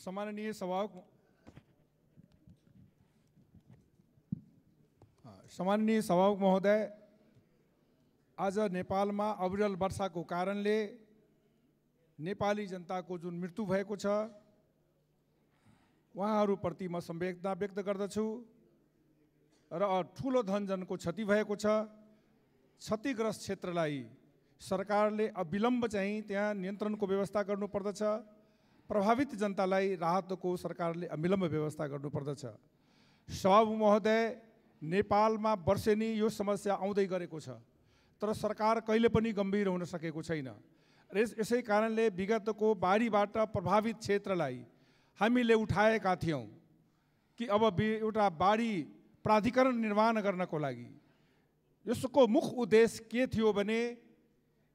सम्माननीय सभामुख सम्माननीय सभामुख महोदय आज नेपालमा अविरल वर्षाको कारणले नेपाली जनताको जुन मृत्यु भएको छ उहाँहरूप्रति म संवेदना व्यक्त गर्दछु र ठुलो धनजनको क्षति भएको छ। क्षतिग्रस्त क्षेत्रलाई सरकारले अविलम्ब चाहिँ त्यहाँ नियन्त्रणको व्यवस्था गर्नुपर्दछ। प्रभावित जनतालाई राहतको सरकारले अविलम्ब व्यवस्था गर्नुपर्दछ। सभामुख महोदय नेपालमा वर्षेनी यो समस्या आउँदै गरेको छ तर सरकार कहिले पनि गम्भीर हुन सकेको छैन। र यस कारणले विगतको बाढीबाट प्रभावित क्षेत्रलाई हामीले उठाएका थियौँ कि अब एउटा बाढी प्राधिकरण निर्माण गर्नको लागि। यसको मुख्य उद्देश्य के थियो भने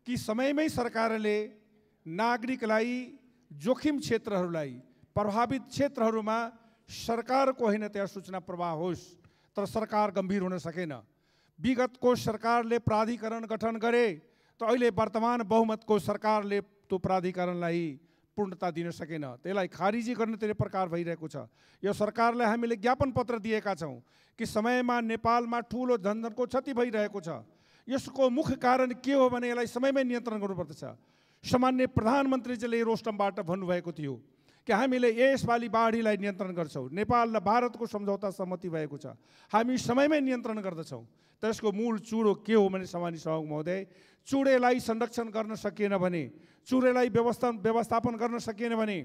कि समयमै सरकारले नागरिकलाई जोखिम क्षेत्रहरूलाई प्रभावित क्षेत्रहरूमा सरकारको होइन त्यहाँ सूचना प्रवाह होस् तर सरकार गम्भीर हुन सकेन। विगतको सरकारले प्राधिकरण गठन गरे त अहिले वर्तमान बहुमतको सरकारले त्यो प्राधिकरणलाई पूर्णता दिन सकेन। त्यसलाई खारिजी गर्ने धेरै प्रकार भइरहेको छ। यो सरकारलाई हामीले ज्ञापन पत्र दिएका छौँ कि समयमा नेपालमा ठुलो धनधनको क्षति भइरहेको छ। यसको मुख्य कारण के हो भने यसलाई समयमै नियन्त्रण गर्नुपर्दछ। सामान्य प्रधानमन्त्रीजीले रोस्टमबाट भन्नुभएको थियो कि हामीले यसपालि बाढीलाई नियन्त्रण गर्छौँ। नेपाल र भारतको सम्झौता सहमति भएको छ। हामी समयमै नियन्त्रण गर्दछौँ। त्यसको मूल चुडो के हो भने सामान्य सभामुख महोदय चुडेलाई संरक्षण गर्न सकिएन भने चुडेलाई व्यवस्था व्यवस्थापन गर्न सकिएन भने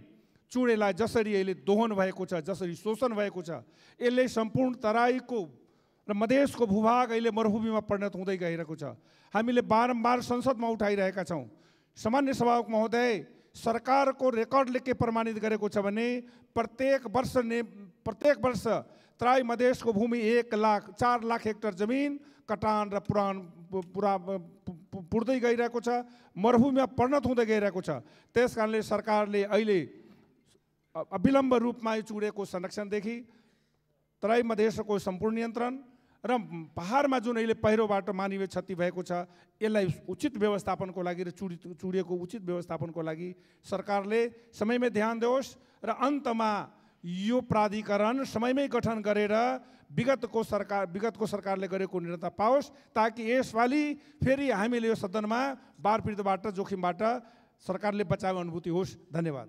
चुडेलाई जसरी अहिले दोहन भएको छ जसरी शोषण भएको छ यसले सम्पूर्ण तराईको र मधेसको भूभाग अहिले मरुभूमिमा परिणत हुँदै गइरहेको छ। हामीले बारम्बार संसदमा उठाइरहेका छौँ। सामान्य सभामुख महोदय सरकारको रेकर्डले के प्रमाणित गरेको छ भने प्रत्येक वर्ष ने, प्रत्येक वर्ष तराई मधेसको भूमि एक लाख, चार लाख हेक्टर ज़मीन, कटान र पुरान पुरा पुर्दै गइरहेको छ मरुभूमिमा परिणत हुँदै गइरहेको छ त्यस कारणले सरकारले अहिले अ- अविलम्ब रूपमा यो चुडेको संरक्षणदेखि तराई मधेसको सम्पूर्ण नियन्त्रण र पहाडमा जुन अहिले पहिरोबाट मानवीय क्षति भएको छ यसलाई उचित व्यवस्थापनको लागि र चुडी चुडिएको उचित व्यवस्थापनको लागि सरकारले समयमै ध्यान दियोस् र अन्तमा यो प्राधिकरण समयमै गठन गरेर विगतको सरकार विगतको सरकारले गरेको निर्णयता पाओस् ताकि यसपालि फेरि हामीले यो सदनमा बाढ पीडितबाट जोखिमबाट सरकारले बचाएको अनुभूति होस्। धन्यवाद।